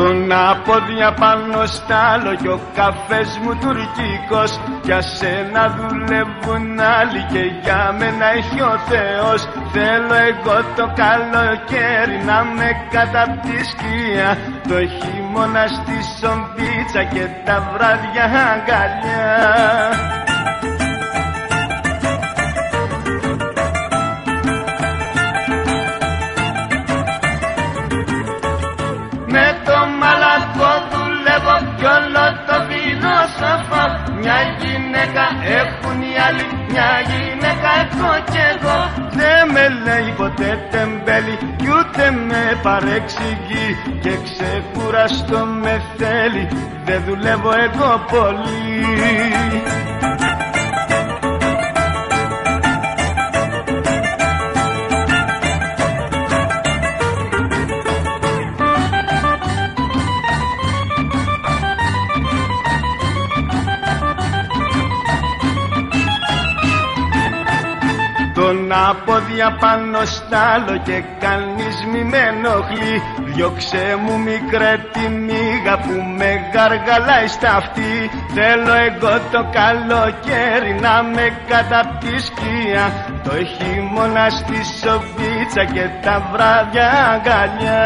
Να πόδια πάνω στ' άλλο κι ο καφές μου τουρκικός. Για σένα δουλεύουν άλλοι και για μένα έχει ο Θεός. Θέλω εγώ το καλοκαίρι να με κατά τη σκία Το χειμώνα στη σομπίτσα και τα βράδια αγκαλιά Μια γυναίκα έχουν οι άλλοι Μια γυναίκα έχω κι εγώ. Δεν με λέει ποτέ τεμπέλη Κι ούτε με παρεξηγεί. Και ξεκουραστό με θέλει Δεν δουλεύω εγώ πολύ Να πόδια πάνω στ' άλλο και κανείς μη με ενοχλεί. Διώξε μου μικρέ τη μίγα που με γαργαλάει στα αυτή Θέλω εγώ το καλοκαίρι να με κατά τη σκία Το χειμώνα στη σοπίτσα και τα βράδια αγκαλιά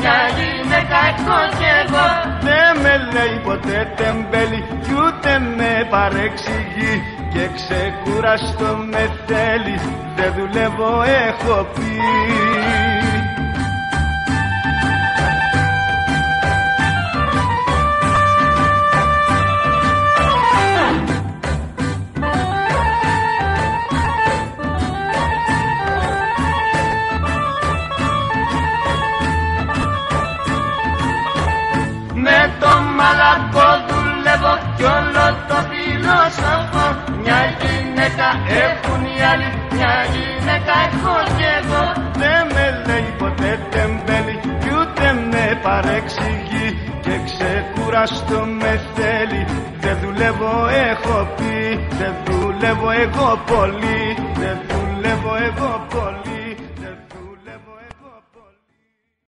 μια γυναίκα έχω κι εγώ. Δεν με λέει ποτέ τεμπέλη κι ούτε με παρεξηγεί. Και ξεκουραστό με θέλει δεν δουλεύω έχω πει μαλακό δουλεύω κι όλο το φιλόσοφο. Μια γυναίκα έχουν οι άλλοι, μια γυναίκα έχω κι εγώ. Δεν με λέει ποτέ τεμπέλη κι ούτε με παρεξηγεί. Και ξεκουραστό με θέλει, δεν δουλεύω έχω πει Δεν δουλεύω εγώ πολύ, δεν δουλεύω εγώ πολύ